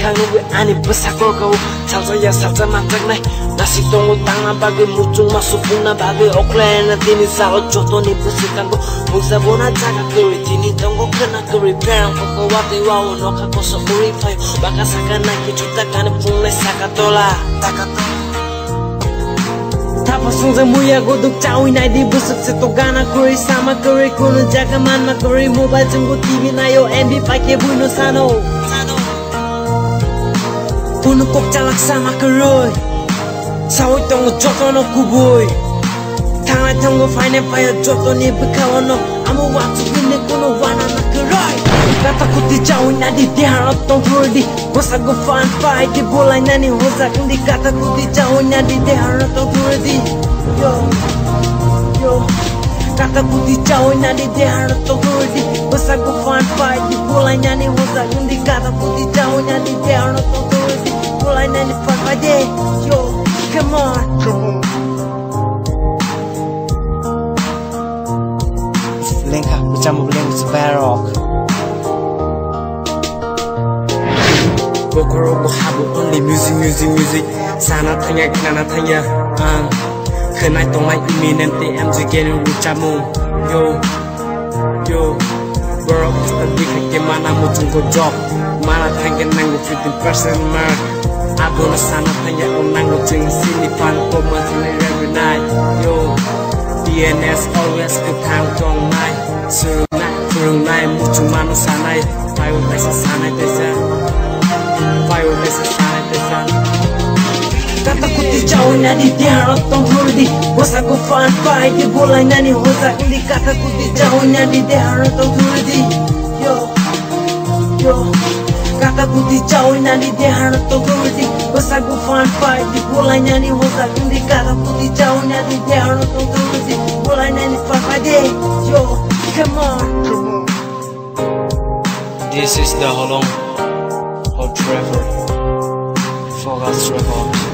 kangu gue ane besa kokau salza ya salza mantak nai nasi tunggu tang na bagi mucung masuk pun na bagi okle na dini salo coto ni besi kangu musa bona jaga kuri tini tunggu kena kuri. Perang koko wati wau no kako so kuri fai. Saka nai ki juta kane pun le saka tola. Tapa sungza muya goduk cawi nai di busuk seto gana kuri. Sama kuri kuno jaga man ma kuri. Mobile jenggu na yo mb pake bunuh sano. Kunu kok chalak sama kuri Sawi tongo joto no kubui. Tangai tongo fine paya joto ni bekawa no Amu watu gine kunu wana na kuri Kata kuti chawi na di diharap tong kuri di Bosa go fan pai di bolai nani hosa kundi. Kata kuti chawi na di diharap tong kuri di Yo, yo. Kata kuti chawi na di diharap tong kuri di Bosa go fan pai di bolai nani hosa kundi. Kata kuti chawi na di diharap tong kuri line and it's part my day. Yo, come on. Come on. Lenka, macam mau beli musik barok. Bokoro bohabu only music music music. Sana tanya kana tanya. Um, kenai tongai imminent TM jigen ucamu. Yo, yo. Bro, kita dikit kemana mau tunggu job Mana tangan nanggu 15% mark Aku na sana tanya om nanggu jeng sini pan ko monthly every night Yo DNS always ke kang tong nai Surung nai Surung nai mu cuma na sanai Tayo pesa sanai pesa Tayo pesa sanai pesa Kata kuti jauh nani dia tong hurdi. Bosa ku fan pai di bola nani hosa Indi kata kuti jauh nani dia tong hurdi. Yo Yo Kata kuti jauh nani dia tong hurdi Bosa ku fan pai di bola nani hosa Indi kata kuti jauh nani dia tong hurdi Bola nani fan pai de Yo Come on. This is the Holong Hot Trevor Focus Record